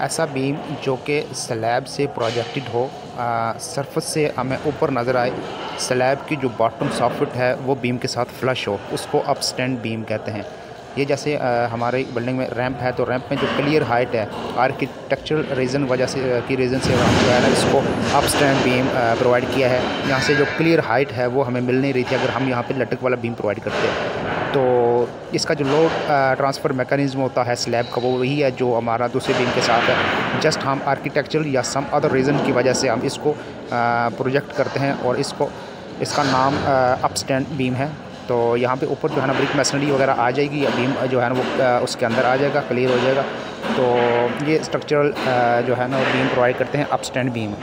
ऐसा बीम जो कि स्लैब से प्रोजेक्टेड हो सरफस से हमें ऊपर नज़र आए स्लैब की जो बॉटम सॉफ्ट है, वो बीम के साथ फ्लश हो, उसको अप स्टैंड बीम कहते हैं। ये जैसे हमारे बिल्डिंग में रैंप है तो रैंप में जो क्लियर हाइट है आर्किटेक्चरल रीज़न वजह से की रीज़न से हम जो है ना इसको अप स्टैंड बीम प्रोवाइड किया है। यहाँ से जो क्लियर हाइट है, वो हमें मिल नहीं रही थी, अगर हम यहाँ पे लटक वाला बीम प्रोवाइड करते। तो इसका जो लोड ट्रांसफ़र मेकनिज़म होता है स्लैब का, वो वही है जो हमारा दूसरे बीम के साथ है। जस्ट हम आर्किटेक्चरल या सम अदर रीज़न की वजह से हम इसको प्रोजेक्ट करते हैं और इसको, इसका नाम अप स्टैंड बीम है। तो यहाँ पे ऊपर जो है ना ब्रिक मशीनरी वगैरह आ जाएगी, या बीम जो है ना वो उसके अंदर आ जाएगा क्लियर हो जाएगा। तो ये स्ट्रक्चरल जो है ना वो बीम प्रोवाइड करते हैं अप स्टैंड बीम